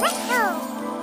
Let's go!